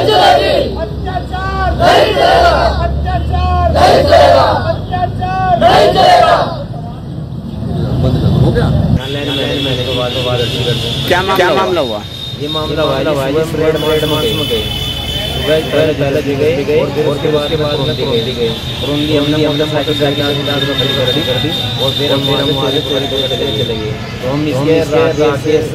नहीं चलेगी अत्याचार। नहीं चलेगा अत्याचार। नहीं चलेगा अत्याचार। नहीं चलेगा क्या क्या मामला हुआ? ये मामला है पहले पहले दी गई और फिर उसके बाद में दी दी गई और उनकी हमने हमने मोटरसाइकिल की खड़ी कर दी कर दी और फिर हम फिर हम वहाँ से चले चले गए। तो हम इसके राकेश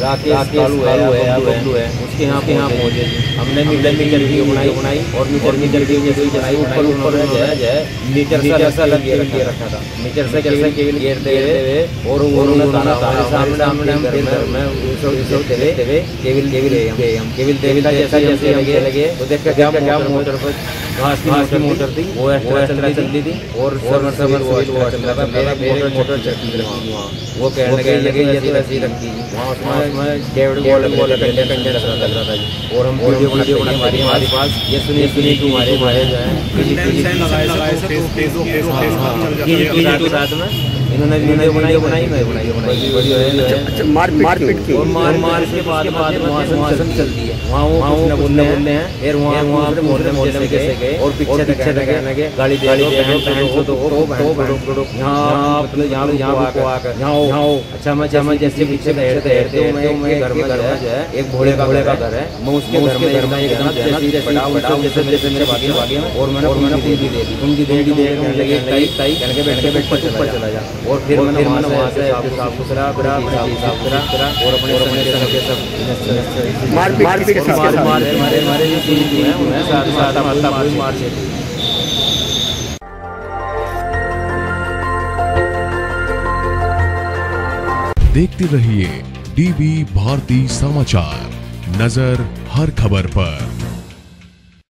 राकेश कालू है है बबलू है उसके यहाँ पे यहाँ पहुँचे हमने मीटर मीटर वीडियो बनाई बनाई और मीटर मीटर वीडियो जैसे बनाई ऊपर ऊपर जो है मीटर सा ऐसा लग के रखा था मीटर से केबल केबल घेरते हुए और सामने सामने हम घर में उसो उसो देवे जैसा जैसे लगे तो देख के क्या क्या मोटर पर घास की घास की मोटर थी। वो एक्स्ट्रा चल चलती थी। और सर्वर सर्वर वो एक्स्ट्रा चल रहा था। मेरा मोटर मोटर चलती थी। वहाँ वो कहने लगे लगे ये तो ऐसी रखी वहाँ उसमें डेढ़ गोल गोल कंडे कंडे लग रहा लग रहा था। और हम वीडियो वीडियो बना हमारी हमारे पास। ये सुनिए सुनिए कि हमारे हमारे जो है। किसी किसी रात में। इन्होंने वीडियो बनाई बनाई मैं बनाई बनाई अच्छा मार मारपीट की और मार मार के बाद बाद में वहाँ से वहाँ है वो बोलने बोलने हैं फिर वहाँ वहाँ पे मोड़ने मोड़ने से गए और पीछे पीछे लगे गाड़ी दे गाड़ी दे तो तो बड़ो यहाँ मतलब यहाँ यहाँ को आकर यहाँ यहाँ अच्छा मैं जब जैसे पीछे तैरते तैरते मैं मैं घर में घर है एक घोड़े का घोड़े का घर है। मैं उसके घर में घर में एक ना जैसे जैसे जैसे मेरे भागे भागे और मैंने और मैंने पूंजी दे दी पूंजी दे दी देने लगे ताई ताई करके बैठ के बैठ पर चला जा और फिर मैंने वहाँ वहाँ से साफ़ सुथरा बड़ा साफ़ साफ़ सुथरा और अपने समय के सब मारपीट मारपीट के मार साथ मार हमारे हमारे जो टीम जो है उन्हें साथ साथ मारता मार मार से देखते रहिए डीबी भारती समाचार नज़र हर खबर पर।